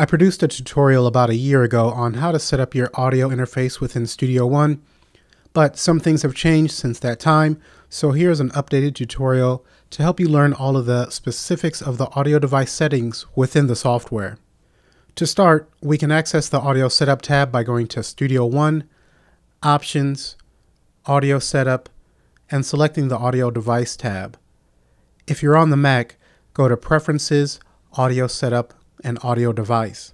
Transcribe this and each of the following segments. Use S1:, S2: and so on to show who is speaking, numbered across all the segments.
S1: I produced a tutorial about a year ago on how to set up your audio interface within Studio One, but some things have changed since that time, so here's an updated tutorial to help you learn all of the specifics of the audio device settings within the software. To start, we can access the Audio Setup tab by going to Studio One, Options, Audio Setup, and selecting the Audio Device tab. If you're on the Mac, go to Preferences, Audio Setup, and Audio Device.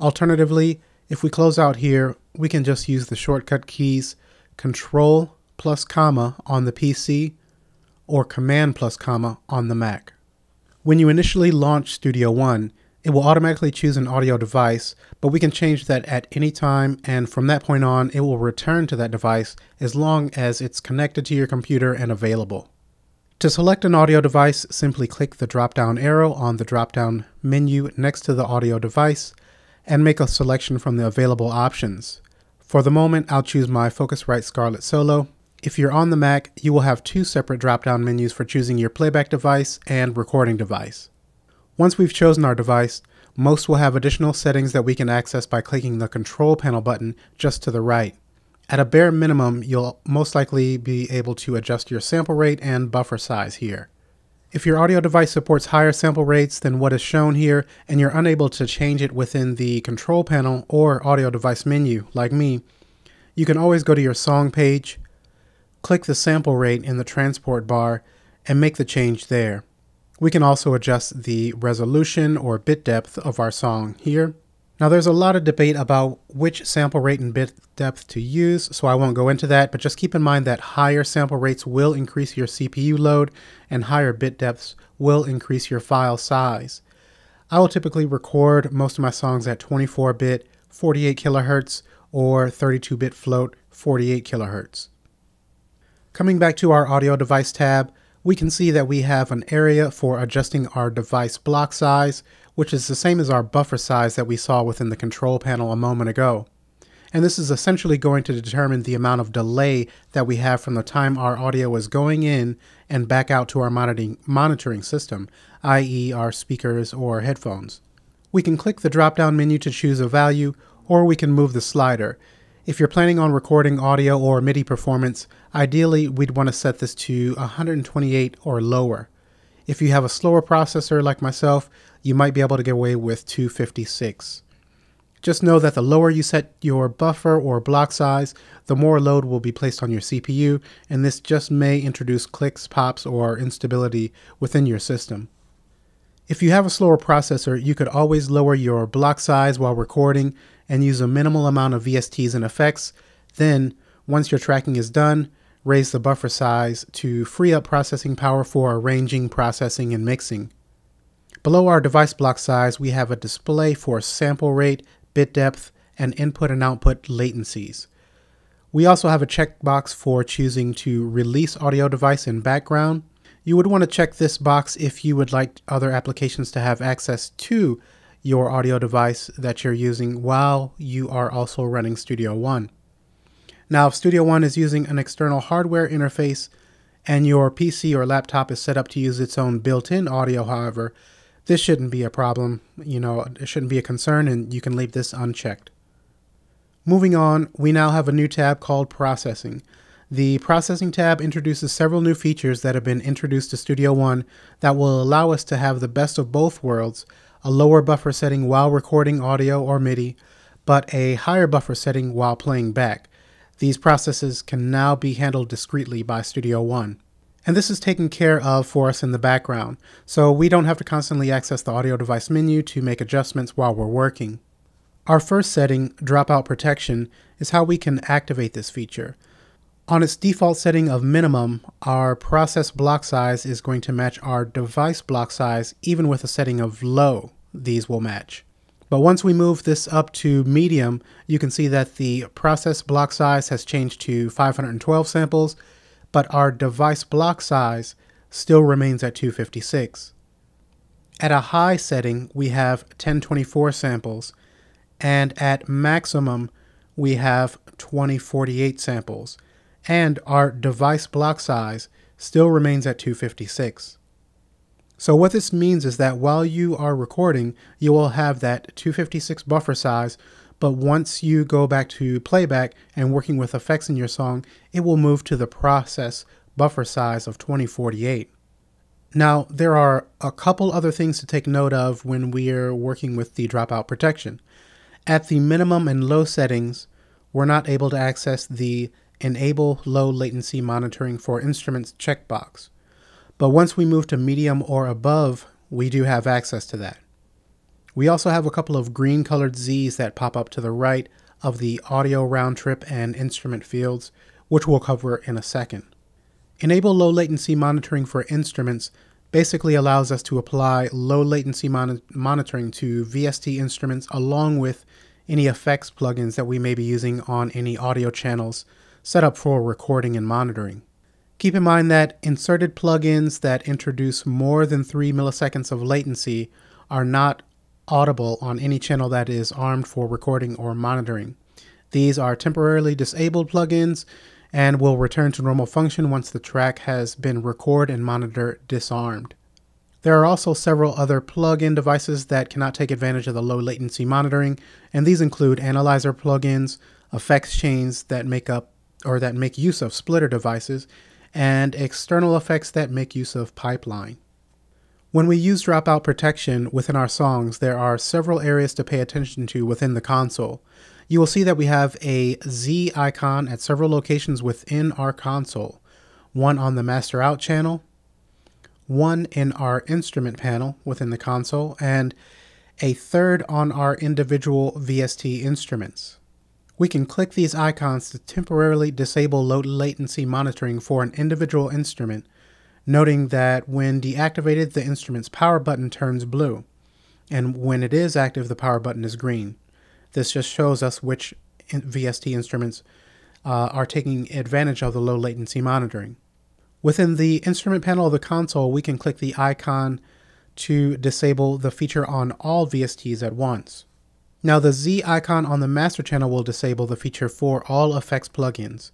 S1: Alternatively, if we close out here, we can just use the shortcut keys Control plus comma on the PC or Command plus comma on the Mac. When you initially launch Studio One, it will automatically choose an audio device, but we can change that at any time, and from that point on, it will return to that device as long as it's connected to your computer and available. To select an audio device, simply click the drop-down arrow on the drop-down menu next to the audio device and make a selection from the available options. For the moment, I'll choose my Focusrite Scarlett Solo. If you're on the Mac, you will have two separate drop-down menus for choosing your playback device and recording device. Once we've chosen our device, most will have additional settings that we can access by clicking the control panel button just to the right. At a bare minimum, you'll most likely be able to adjust your sample rate and buffer size here. If your audio device supports higher sample rates than what is shown here and you're unable to change it within the control panel or audio device menu, like me, you can always go to your song page, click the sample rate in the transport bar, and make the change there. We can also adjust the resolution or bit depth of our song here. Now there's a lot of debate about which sample rate and bit depth to use, so I won't go into that, but just keep in mind that higher sample rates will increase your CPU load and higher bit depths will increase your file size. I will typically record most of my songs at 24-bit, 48 kilohertz, or 32-bit float, 48 kilohertz. Coming back to our audio device tab, we can see that we have an area for adjusting our device block size, which is the same as our buffer size that we saw within the control panel a moment ago. And this is essentially going to determine the amount of delay that we have from the time our audio is going in and back out to our monitoring, monitoring system, i.e. our speakers or headphones. We can click the drop-down menu to choose a value, or we can move the slider. If you're planning on recording audio or MIDI performance, ideally we'd want to set this to 128 or lower. If you have a slower processor like myself, you might be able to get away with 256. Just know that the lower you set your buffer or block size, the more load will be placed on your CPU, and this just may introduce clicks, pops, or instability within your system. If you have a slower processor, you could always lower your block size while recording and use a minimal amount of VSTs and effects. Then, once your tracking is done, raise the buffer size to free up processing power for arranging, processing, and mixing. Below our device block size, we have a display for sample rate, bit depth, and input and output latencies. We also have a checkbox for choosing to release audio device in background. You would want to check this box if you would like other applications to have access to your audio device that you're using while you are also running Studio One. Now, if Studio One is using an external hardware interface and your PC or laptop is set up to use its own built-in audio, however, this shouldn't be a problem. You know, it shouldn't be a concern and you can leave this unchecked. Moving on, we now have a new tab called Processing. The Processing tab introduces several new features that have been introduced to Studio One that will allow us to have the best of both worlds, a lower buffer setting while recording audio or MIDI, but a higher buffer setting while playing back. These processes can now be handled discreetly by Studio One. And this is taken care of for us in the background, so we don't have to constantly access the audio device menu to make adjustments while we're working. Our first setting, Dropout Protection, is how we can activate this feature. On its default setting of minimum, our process block size is going to match our device block size even with a setting of low, these will match. But once we move this up to medium, you can see that the process block size has changed to 512 samples, but our device block size still remains at 256. At a high setting, we have 1024 samples, and at maximum, we have 2048 samples, and our device block size still remains at 256. So what this means is that while you are recording, you will have that 256 buffer size, but once you go back to playback and working with effects in your song, it will move to the process buffer size of 2048. Now, there are a couple other things to take note of when we are working with the dropout protection. At the minimum and low settings, we're not able to access the Enable Low Latency Monitoring for Instruments checkbox. But once we move to medium or above, we do have access to that. We also have a couple of green colored Z's that pop up to the right of the audio round trip and instrument fields, which we'll cover in a second. Enable low latency monitoring for instruments basically allows us to apply low latency mon monitoring to VST instruments along with any effects plugins that we may be using on any audio channels set up for recording and monitoring. Keep in mind that inserted plugins that introduce more than 3 milliseconds of latency are not audible on any channel that is armed for recording or monitoring. These are temporarily disabled plugins and will return to normal function once the track has been record and monitor disarmed. There are also several other plug-in devices that cannot take advantage of the low latency monitoring, and these include analyzer plugins, effects chains that make up or that make use of splitter devices, and external effects that make use of pipeline. When we use dropout protection within our songs, there are several areas to pay attention to within the console. You will see that we have a Z icon at several locations within our console. One on the master out channel, one in our instrument panel within the console, and a third on our individual VST instruments. We can click these icons to temporarily disable low latency monitoring for an individual instrument noting that when deactivated, the instrument's power button turns blue, and when it is active, the power button is green. This just shows us which VST instruments uh, are taking advantage of the low latency monitoring. Within the instrument panel of the console, we can click the icon to disable the feature on all VSTs at once. Now the Z icon on the master channel will disable the feature for all effects plugins.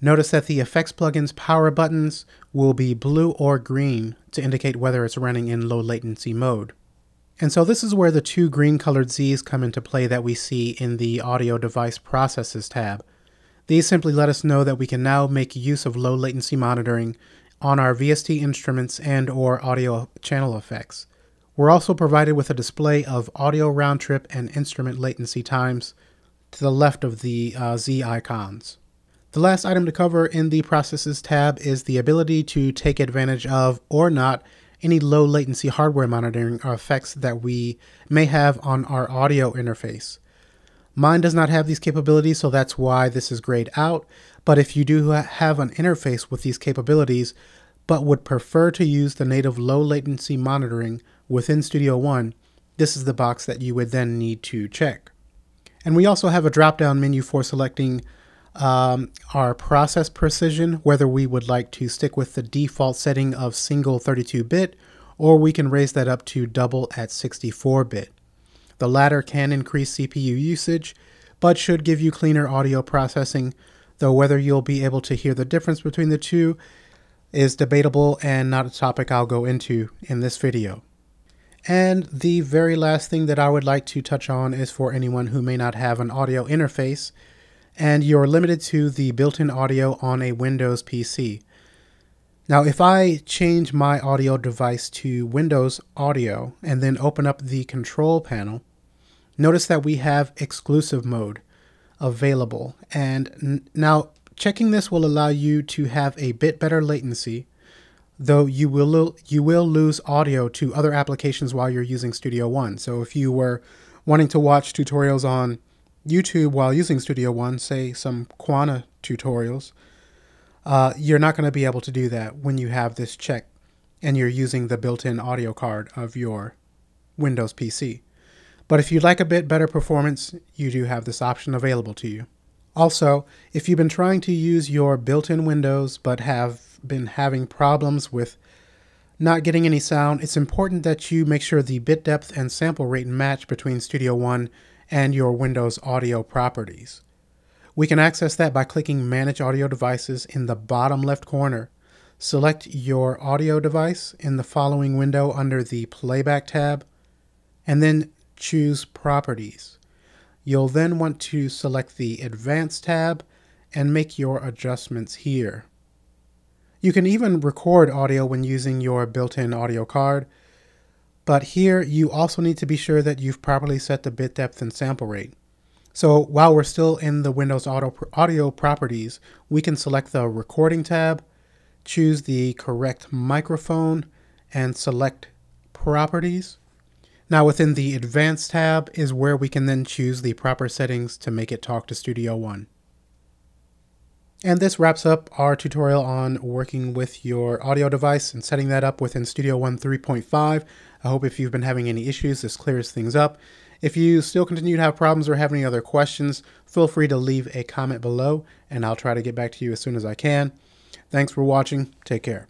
S1: Notice that the effects plugin's power buttons will be blue or green to indicate whether it's running in low latency mode. And so this is where the two green colored Z's come into play that we see in the audio device processes tab. These simply let us know that we can now make use of low latency monitoring on our VST instruments and or audio channel effects. We're also provided with a display of audio round trip and instrument latency times to the left of the uh, Z icons. The last item to cover in the Processes tab is the ability to take advantage of or not any low latency hardware monitoring or effects that we may have on our audio interface. Mine does not have these capabilities, so that's why this is grayed out. But if you do have an interface with these capabilities, but would prefer to use the native low latency monitoring within Studio One, this is the box that you would then need to check. And we also have a drop down menu for selecting um, our process precision, whether we would like to stick with the default setting of single 32-bit, or we can raise that up to double at 64-bit. The latter can increase CPU usage, but should give you cleaner audio processing, though whether you'll be able to hear the difference between the two is debatable and not a topic I'll go into in this video. And the very last thing that I would like to touch on is for anyone who may not have an audio interface, and you're limited to the built-in audio on a Windows PC. Now, if I change my audio device to Windows Audio and then open up the control panel, notice that we have exclusive mode available. And now checking this will allow you to have a bit better latency, though you will you will lose audio to other applications while you're using Studio One. So if you were wanting to watch tutorials on YouTube while using Studio One, say some Quanta tutorials, uh, you're not going to be able to do that when you have this check and you're using the built-in audio card of your Windows PC. But if you'd like a bit better performance, you do have this option available to you. Also, if you've been trying to use your built-in Windows but have been having problems with not getting any sound, it's important that you make sure the bit depth and sample rate match between Studio One and your Windows audio properties. We can access that by clicking Manage Audio Devices in the bottom left corner. select your audio device in the following window under the Playback tab, and then choose Properties. You'll then want to select the Advanced tab and make your adjustments here. You can even record audio when using your built-in audio card, but here you also need to be sure that you've properly set the bit depth and sample rate. So while we're still in the Windows Audio properties, we can select the Recording tab, choose the correct microphone, and select Properties. Now within the Advanced tab is where we can then choose the proper settings to make it talk to Studio One. And this wraps up our tutorial on working with your audio device and setting that up within Studio One 3.5. I hope if you've been having any issues, this clears things up. If you still continue to have problems or have any other questions, feel free to leave a comment below and I'll try to get back to you as soon as I can. Thanks for watching. Take care.